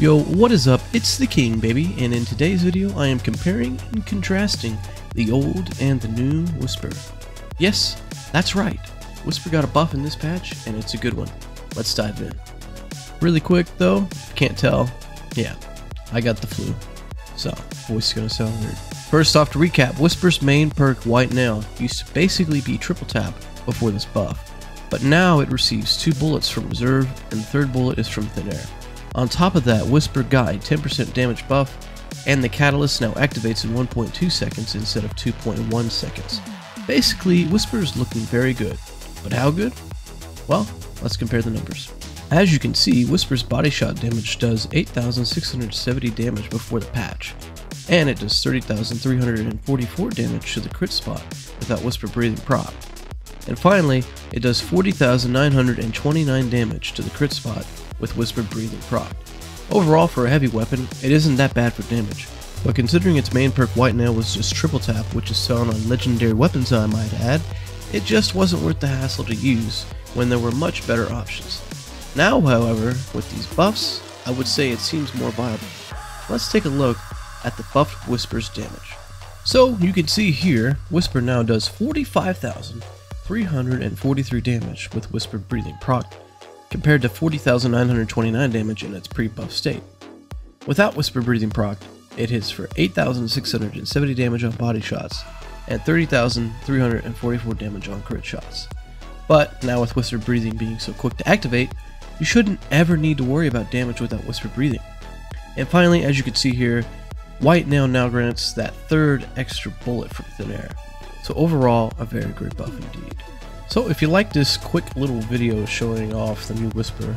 Yo, what is up? It's the King, baby, and in today's video I am comparing and contrasting the old and the new Whisper. Yes, that's right. Whisper got a buff in this patch, and it's a good one. Let's dive in. Really quick though, can't tell, yeah, I got the flu. So, voice is gonna sound weird. First off, to recap, Whisper's main perk, White Nail, used to basically be triple tap before this buff, but now it receives two bullets from Reserve, and the third bullet is from Thin Air. On top of that, Whisper got a 10% damage buff, and the Catalyst now activates in 1.2 seconds instead of 2.1 seconds. Basically, Whisper is looking very good. But how good? Well, let's compare the numbers. As you can see, Whisper's body shot damage does 8,670 damage before the patch, and it does 30,344 damage to the crit spot without Whisper breathing proc. And finally, it does 40,929 damage to the crit spot with Whispered Breathing proc. Overall, for a heavy weapon, it isn't that bad for damage, but considering its main perk White Nail was just triple tap, which is found on legendary weapons I might add, it just wasn't worth the hassle to use when there were much better options. Now, however, with these buffs, I would say it seems more viable. Let's take a look at the buffed Whisper's damage. So, you can see here, Whisper now does 45,343 damage with Whispered Breathing proc, compared to 40,929 damage in its pre-buff state. Without Whisper Breathing proc, it hits for 8,670 damage on body shots and 30,344 damage on crit shots. But now with Whisper Breathing being so quick to activate, you shouldn't ever need to worry about damage without Whisper Breathing. And finally, as you can see here, White Nail now grants that third extra bullet from Thin Air. So overall, a very great buff indeed. So if you like this quick little video showing off the new Whisper,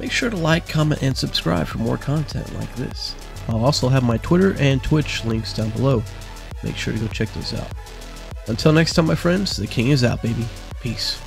make sure to like, comment, and subscribe for more content like this. I'll also have my Twitter and Twitch links down below. Make sure to go check those out. Until next time, my friends, the king is out, baby. Peace.